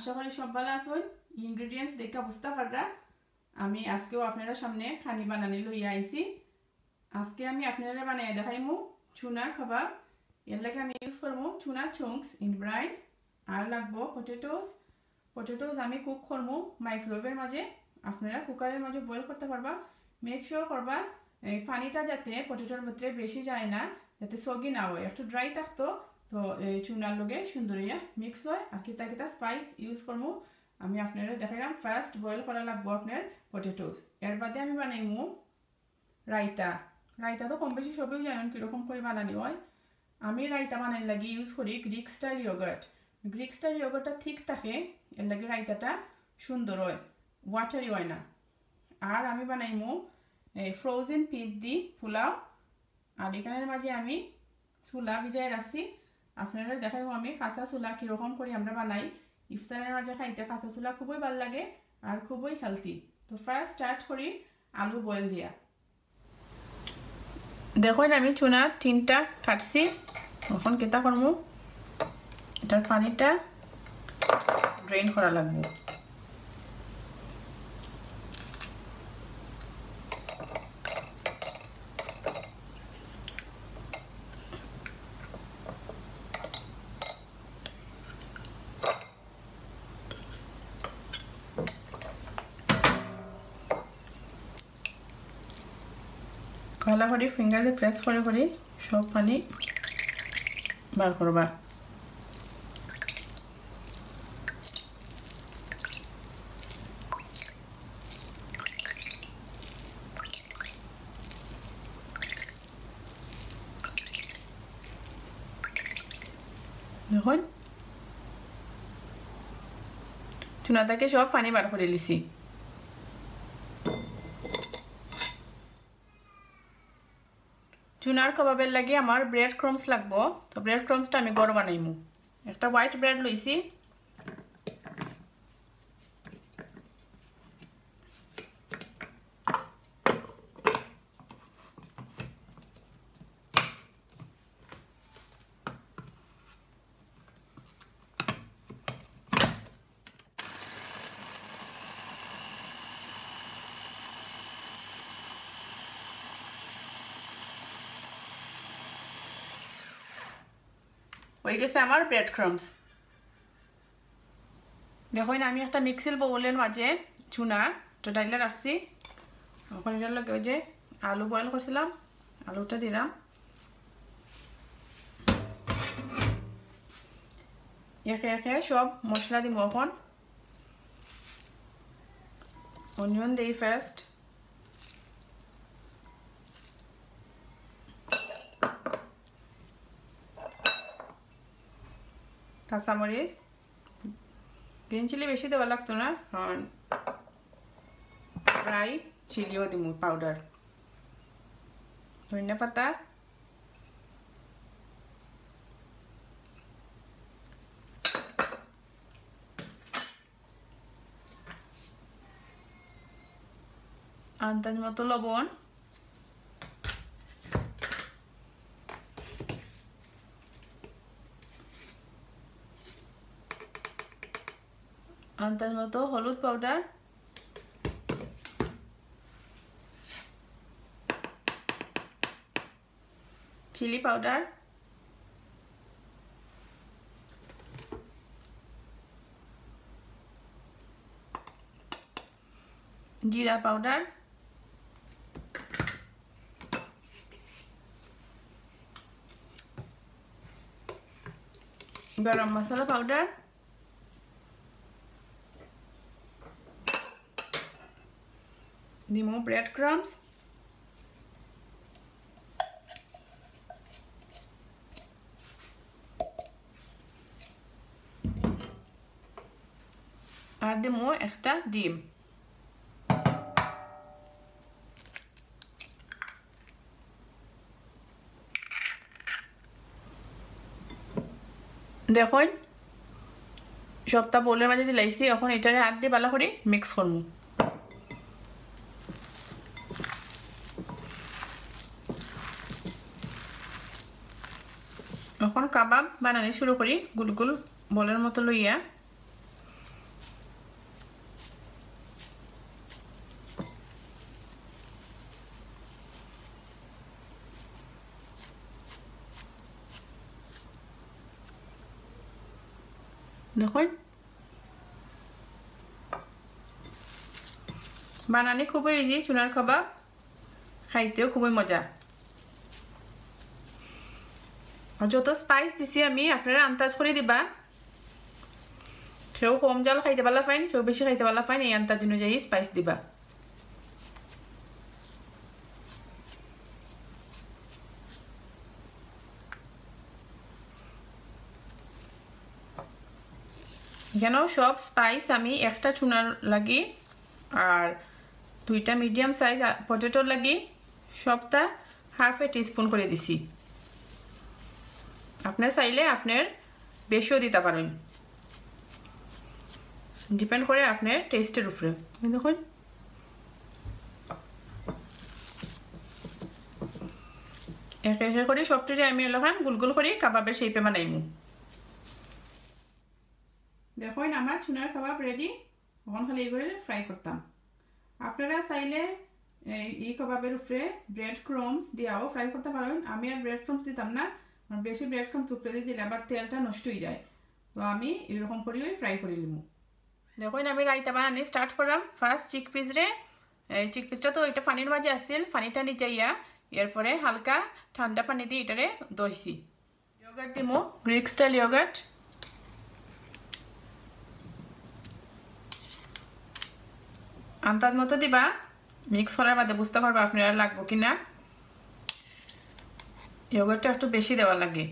আশা করি সব ভালো আছেন। ইনগ্রিডিয়েন্টস দেখা বুঝতে পাররা। আমি আজকেও আপনারা সামনে খানি বানানি লইয়া আইছি। আজকে আমি আপনারা বানাই দেখাইমু চুনা কাবাব। এর লাগে আমি ইউজ করব চুনা চুংস ইন ব্রাইন আর লাগবো পটেটোস পটেটোস আমি কুক করব মাইক্রোওয়েভের মাঝে। আপনারা কুকারের মাঝে বয়েল করতে পারবা। মেক শিওর করবা, এই পানিটা যাতে পটেটোর ভিতরে বেশি যায় না, যাতে সগি না হয়। একটু ড্রাই থাকতো তো এই চুনার লগে সুন্দরিয়া মিক্স হয়। আর কিতা কিতা স্পাইস ইউজ করব আমি আপনারা দেখাইলাম ফার্স্ট বয়েল করা লাগবো আপনার পটেটোস এর বাদে আমি বানাইমু রায়তা। রায়তা তো কম বেশি সবই জানেন কীরকম করে বানানি হয়। আমি রায়তা বানাই লাগি ইউজ করি Greek style yogurt Greek style ইয়োগার্টটা ঠিক থাকে, এর লাগে রায়তাটা সুন্দর হয় ওয়াটারি হয় না। আর আমি বানাইমু এই ফ্রোজেন পিস দি পোলাও। আর এখানের মাঝে আমি চুলা ভিজাই রাখছি। আপনারা দেখাইবো আমি কাঁচা চুলা কীরকম করে আমরা বানাই। ইফতারের মাঝে খাইতে কাঁচা চুলা খুবই ভালো লাগে আর খুবই হেলদি তো ফার্স্ট স্টার্ট করি আলু বয়েল দিয়া। দেখুন আমি চুনা তিনটা কাটছি। এখন কেতা করব? এটার পানিটা ড্রেন করা লাগবে। ভালো করে ফিঙ্গার দিয়ে প্রেস করে করে, সব পানি বার করবা। দেখুন। চুনা থেকে সব পানি বার করে লিছি চুনার কবাবের লাগে আমার ব্রেড ক্রমস লাগবো। তো ব্রেড ক্রমসটা আমি গড় বানাইমু একটা হোয়াইট ব্রেড লইছি। হয়ে গেছে আমার ব্রেড ক্রামস দেখুন আমি একটা মিক্সিল বউলের মাঝে চুনা, তো ডাইলে রাখছি ওখানে লগে ওই যে আলু বয়েল করছিলাম আলুটা দিলাম। একে একে সব মশলা দিব এখন অনিয়ন দিই ফার্স্ট কাঁচামরিচ গ্রিন চিলি বেশি দেওয়া লাগতো না, কারণ ফ্রাই চিলিও দিব পাউডার ধনিয়া পাতা। আন্দাজ মতো লবণ। আন্দাজ মতো হলুদ পাউডার চিলি পাউডার জিরা পাউডার গরম মশলা পাউডার দিব ব্রেড ক্রামস আর দিব একটা ডিম দেখুন, সবটা বোলের মাঝে দিলাইছি, এখন এটারে হাত দিয়ে ভালো করে মিক্স করব। এখন কাবাব বানানি শুরু করি গুল গুল বলের মতো লইয়া। দেখুন। বানানি খুবই ইজি চুনার কাবাব, খাইতেও খুবই মজা। যত স্পাইস দিছি আমি, আপনারা আন্দাজ করে দিবা। কেউ কম জাল খাইতে পারলা ফাইন কেউ বেশি খাইতে পারলা ফাইন এই আন্দাজ অনুযায়ী স্পাইস দিবা। এখানেও সব স্পাইস আমি একটা চুনার লাগি, আর দুইটা মিডিয়াম সাইজ পটেটোর লাগি, সবটা হাফ এ টিস্পুন করে দিছি। আপনার চাইলে আপনার বেশিও দিতে পারেন। ডিপেন্ড করে আপনার টেস্টের উপরে। দেখুন। একে একে করে সবটিরে আমি অলপমান গুল গুল করে কাবাবের শেপে বানাইমু দেখুন, আমার চুনার কাবাব রেডি তখন খালি এই করে ফ্রাই করতাম। আপনারা চাইলে এই কাবাবের উপরে ব্রেড ক্রমস দিয়াও ফ্রাই করতে পারেন। আমি আর ব্রেড ক্রমস দিতাম না। বেশি ব্রেড ক্রমস টুকরে দিয়ে দিলে আবার তেলটা নষ্ট হয়ে যায়। তো আমি এরকম করেই ফ্রাই করে নিব। দেখুন, আমি রাইতা বানানি স্টার্ট করলাম। ফার্স্ট চিক পিস রে, এই চিক পিসটা তো এটা পানির মাঝে আসছিল, পানিটা নিচে ইয়া এরপরে হালকা ঠান্ডা পানি দিয়ে এটারে দইছি ইয়োগার্ট দিমু গ্রিক স্টাইল ইয়োগার্ট আন্দাজ মতো দিবা মিক্স করার বাদে বুঝতে পারবা আপনারা লাগবো কি না ইয়োগার্টটা একটু বেশি দেওয়া লাগে।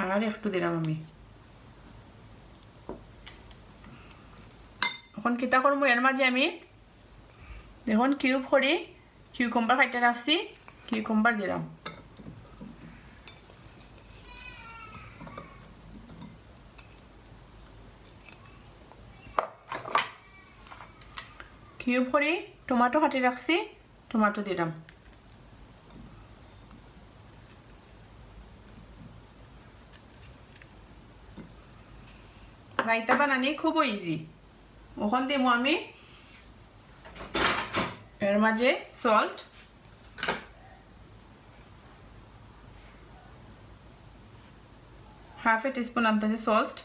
আর একটু দিলাম আমি। এখন কিতা করব এর মাঝে আমি দেখুন কিউব করি কিউকম্বার খাইতে রাখছি কিউকম্বার দিলাম। কিউব করে টমাটো কাটি রাখছি টমাটো দিলাম। রাইতা বানানি খুব ইজি ওখান দিব আমি এর মাঝে সল্ট হাফ এ টিস্পুন আনতে সল্ট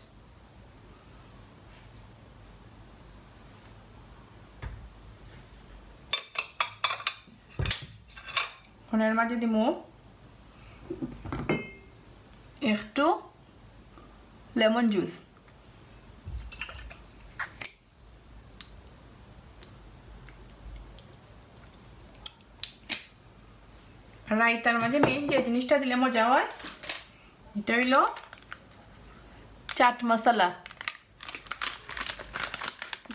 এর মাঝে দিব একটু লেমন জুস রাইতার মাঝে মেন যে জিনিসটা দিলে মজা হয়, এটা হইল চাট মশলা।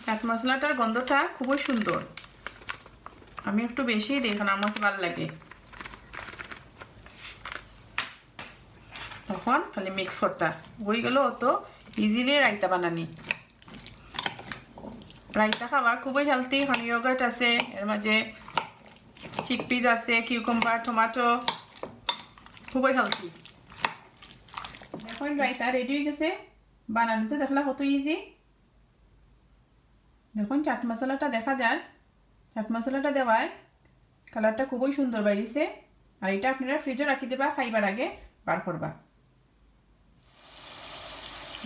চাট মশলাটার গন্ধটা খুবই সুন্দর। আমি একটু বেশি দিই, কারণ আমার ভালো লাগে। তখন খালি মিক্স করতা। হয়ে গেল অত ইজিলি রাইতা বানানি। রাইতা খাওয়া খুবই হেলদি হানি ইয়োগার্ট আছে, এর মাঝে চিকপিস আছে কিউকম্বার টমাটো খুবই হেলদি দেখুন রাইতা রেডি হয়ে গেছে। বানানোতে দেখলা কত ইজি দেখুন, চাট মশলাটা দেখা যার চাট মশলাটা দেওয়ায় কালারটা খুবই সুন্দর বাইরিছে আর এটা আপনারা ফ্রিজে রাখি দেবা, খাইবার আগে বার করবা।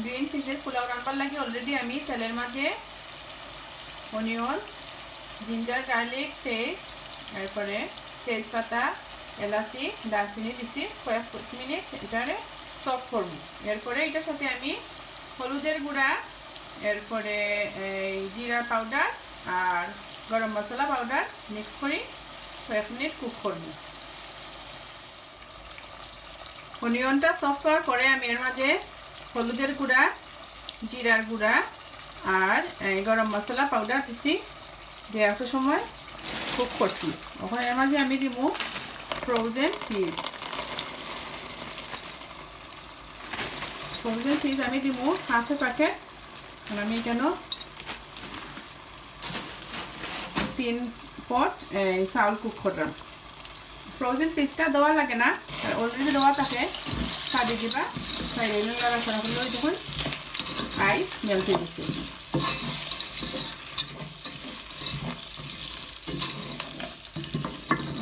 গ্রিন ফিশের পোলাও রান্নার লাগে অলরেডি আমি তেলের মাঝে অনিয়ন জিঞ্জার গার্লিক পেস্ট এরপরে তেজপাতা, এলাচি, দারচিনি দিচ্ছি কয়েক মিনিট এটারে সফট করব। এরপরে এটার সাথে আমি হলুদের গুঁড়া, এরপরে এই জিরা পাউডার আর গরম মশলা পাউডার মিক্স করি, কয়েক মিনিট কুক করব। অনিয়নটা সফট করার পরে আমি এর মাঝে হলুদের গুঁড়া, জিরার গুঁড়া আর গরম মশলা পাউডার দিচ্ছি একটা সময় কুক করছি। ওখানে মাঝে আমি দিব ফ্রোজেন ফিজ ফ্রোজেন ফিজ আমি দিব হাফ প্যাকেট আমি কেন তিন পট চাউল কুক করলাম। ফ্রোজেন ফিজটা দেওয়া লাগে না। অলরেডি দেওয়া থাকে। সাদি দিবা। সাইডে করলে ওই দেখুন আইস মেলতে দিচ্ছে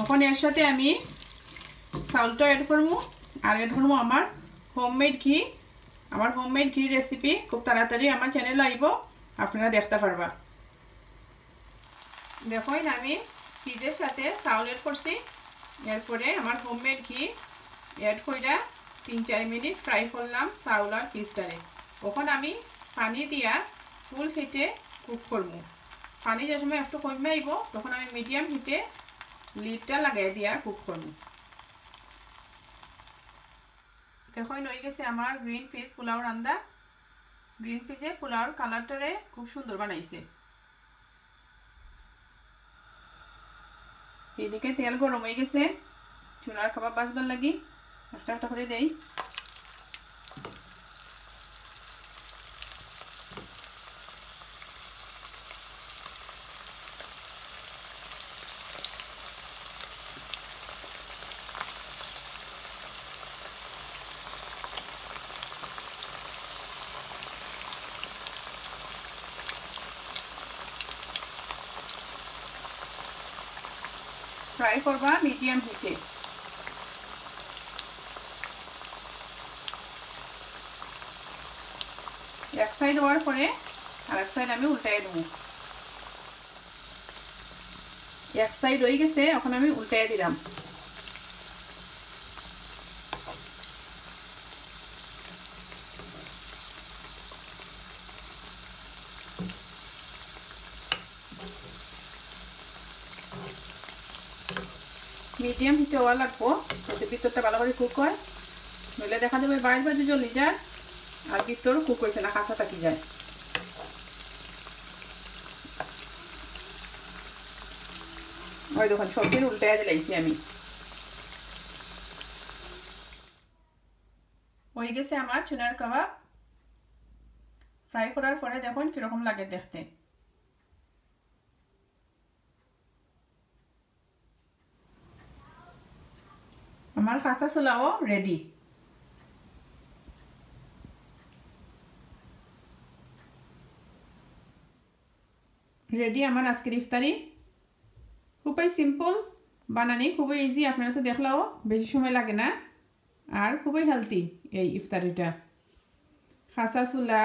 এখন এর সাথে আমি চাউলটা অ্যাড করব, আর অ্যাড করব আমার হোমমেড ঘি। আমার হোমমেড ঘি রেসিপি খুব তাড়াতাড়ি আমার চ্যানেলে আইব, আপনারা দেখতে পারবা। দেখুন, আমি ফ্রিজের সাথে চাউল এড করছি। এরপরে আমার হোমমেড ঘি এড কইরা তিন চার মিনিট ফ্রাই করলাম চাউল আর পিসটারে ওখানে আমি পানি দিয়া ফুল হিটে কুক করব। পানি যে সময় একটু কমে আইব, তখন আমি মিডিয়াম হিটে লিডটা লাগাই দিয়া কুক করব দেখো নই গেছে আমার গ্রিন পিস পোলাও রান্দা গ্রিন পিসে পোলাওর কালারটারে খুব সুন্দর বানাইছে। এদিকে তেল গরম হয়ে গেছে। চুলার খাবার বাঁচবার লাগি। একটা একটা করে দেই। ফ্রাই করবা মিডিয়াম হিটে এক সাইড হওয়ার পরে আর এক সাইড আমি উল্টাই দেবো। এক সাইড হয়ে গেছে, এখন আমি উল্টাই দিলাম। মিডিয়াম হিটে হওয়া লাগবো, যাতে ভিতরটা ভালো করে কুক হয়। নইলে দেখা যাবে বাইর বাজে জ্বলি যায়, আর ভিতর কুক হয়েছে না, কাঁচা থাকি যায়। ওই দেখুন সবজির উল্টায় দিলাইছি আমি। হয়ে গেছে আমার চুনার কাবাব। ফ্রাই করার পরে দেখুন কীরকম লাগে দেখতে। আমার কাঁচা ছোলাও রেডি রেডি আমার আজকের ইফতারি। খুবই সিম্পল বানানি খুবই ইজি আপনারা তো দেখলাও বেশি সময় লাগে না। আর খুবই হেলদি এই ইফতারিটা। খাসা চুলা,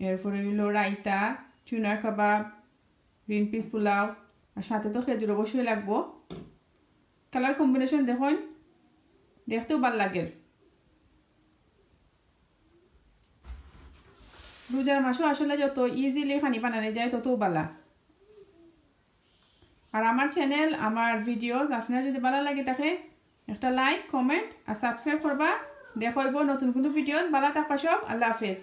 এরপরে হইল রায়তা চুনার কাবাব গ্রিন পিস পোলাও, আর সাথে তো খেজুর অবশ্যই লাগবো। কালার কম্বিনেশন দেখুন। দেখতেও ভালো লাগে। রোজার মাসও আসলে যত ইজিলি খানি বানানো যায় তত বালা। আর আমার চ্যানেল আমার ভিডিওস আপনার যদি ভালো লাগে থাকে একটা লাইক কমেন্ট আর সাবস্ক্রাইব করবা। দেখব নতুন কোনো ভিডিও ভালো থাকবা সব, আল্লাহ হাফেজ।